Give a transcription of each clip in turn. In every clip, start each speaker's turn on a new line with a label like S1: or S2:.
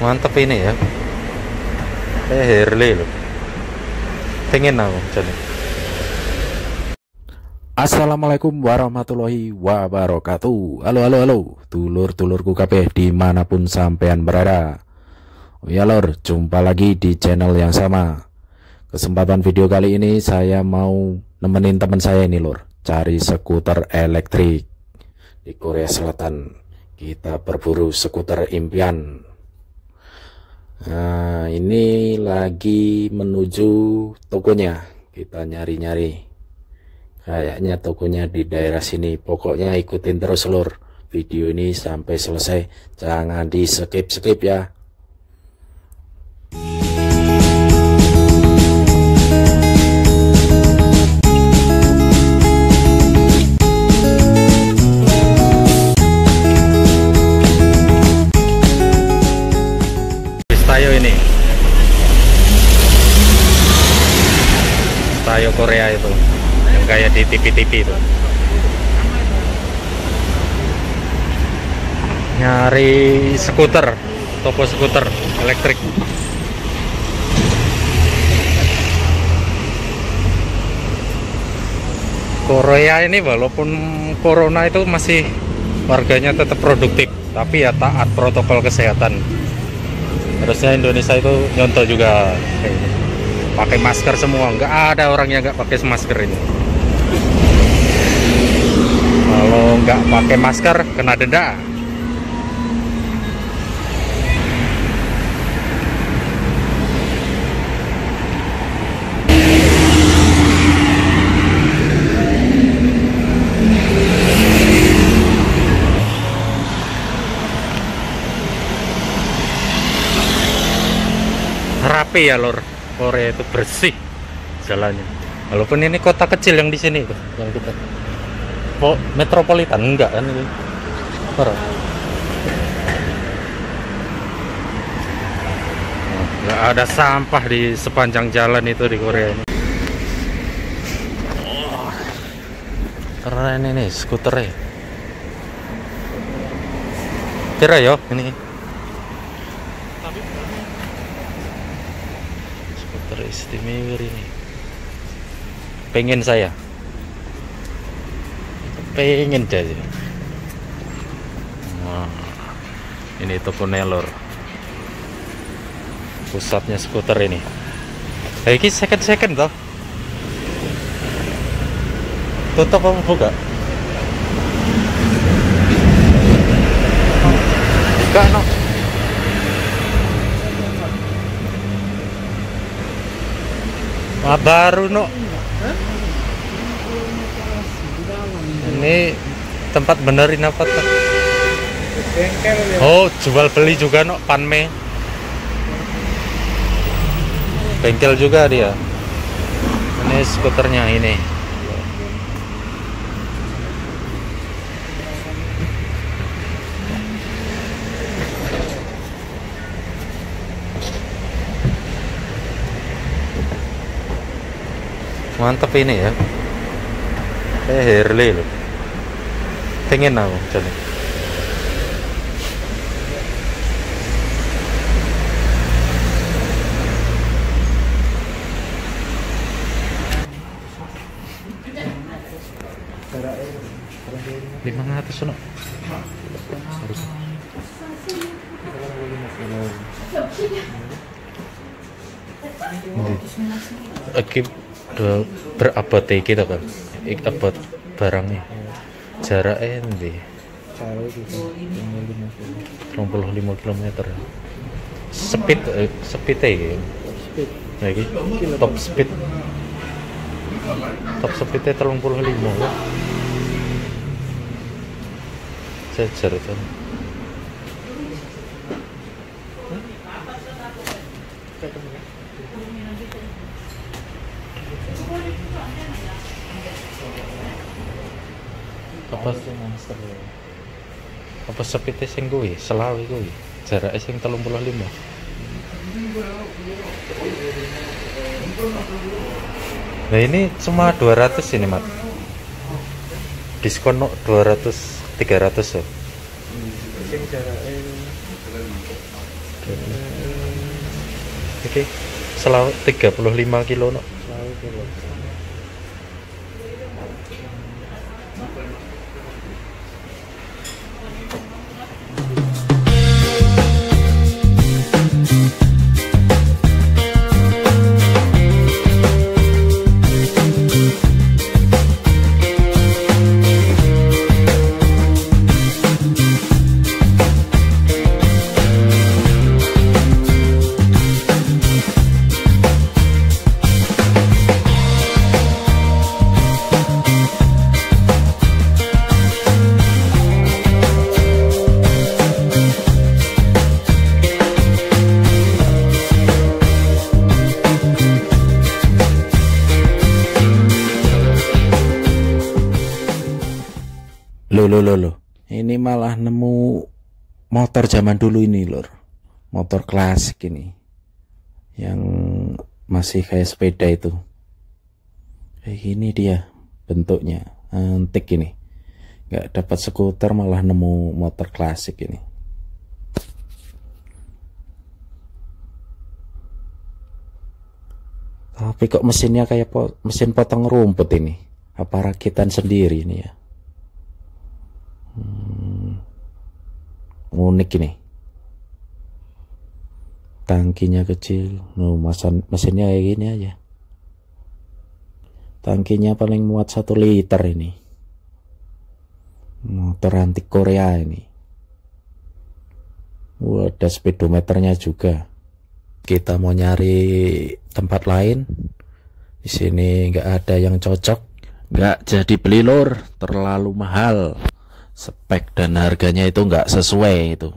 S1: mantep ini ya. Kayak Harley loh pengen aku jadi. Assalamualaikum warahmatullahi wabarakatuh. Halo halo halo. Dulur-dulurku kabeh di mana pun sampean berada. Oh ya lor. Jumpa lagi di channel yang sama. Kesempatan video kali ini saya mau nemenin teman saya ini lor. Cari skuter elektrik Di Korea Selatan. Kita berburu skuter impian Nah ini lagi menuju tokonya Kita nyari-nyari Kayaknya tokonya di daerah sini. Pokoknya ikutin terus lur video ini sampai selesai. Jangan di skip-skip ya. TV-TV itu. Nyari skuter toko skuter elektrik. Korea ini walaupun corona itu masih warganya tetap produktif tapi ya taat protokol kesehatan. Harusnya Indonesia itu nyontoh juga pakai masker semua. Nggak ada orang yang nggak pakai masker ini kalau nggak pakai masker kena denda. Rapi ya lor Korea itu bersih jalannya walaupun ini kota kecil yang di sini yang kita oh, metropolitan enggak kan ini? Parah. nggak ada sampah di sepanjang jalan itu di Korea ini. Oh, keren ini skuternya kira yo ini. Skuter istimewa ini pengen saya? Pengen jadi. Nah, ini toko Nelor. Pusatnya skuter ini. Eh, ini second second toh. Tutup apa buka? Buka no. Baru no ini tempat benerin apa tuh
S2: bengkel ya
S1: oh jual beli juga no panme. Bengkel juga dia. Ini skuternya ini mantep ini ya. Kayak Harley loh. Pengen aku jadi lima ratus no Aki berabad ya kita kan ik abad barangnya.
S2: Cara itu tinggal
S1: 35
S2: 50
S1: km speed eh, speed ya lagi top speed. Top speednya 35 ya jajar kan apa
S2: monster? Ya
S1: apa speednya sing kuwi? Selawi kuwi? Jaraknya sing 35 Nah ini cuma 200 ini mat. Diskon no 200 300 ya?
S2: Sing
S1: Oke, selalu 35 kilo no.
S2: Selalu kilo.
S1: Loh, loh, loh, loh. Ini malah nemu motor zaman dulu ini, lor. Motor klasik ini. Yang masih kayak sepeda itu. Kayak gini dia bentuknya. Antik ini. Nggak dapat skuter malah nemu motor klasik ini. Tapi kok mesinnya kayak po- mesin potong rumput ini. Apa rakitan sendiri ini ya? Unik ini. Tangkinya kecil. No, masan, mesinnya kayak gini aja. Tangkinya paling muat satu liter ini. Motor antik Korea ini. Wah, ada speedometernya juga. Kita mau nyari tempat lain. Di sini nggak ada yang cocok. Nggak jadi beli lor. Terlalu mahal spek dan harganya itu nggak sesuai itu.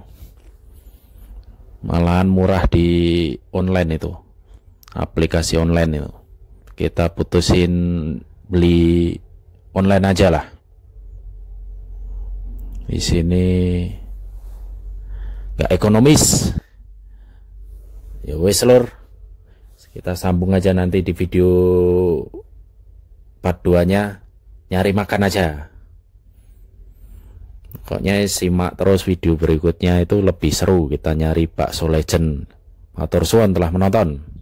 S1: Malahan murah di online itu. Aplikasi online itu. Kita putusin beli online aja lah. Di sini nggak ekonomis. Ya wes lor kita sambung aja nanti di video part 2 nya nyari makan aja Pokoknya simak terus video berikutnya itu lebih seru kita nyari bakso legend. Matur suwun telah menonton.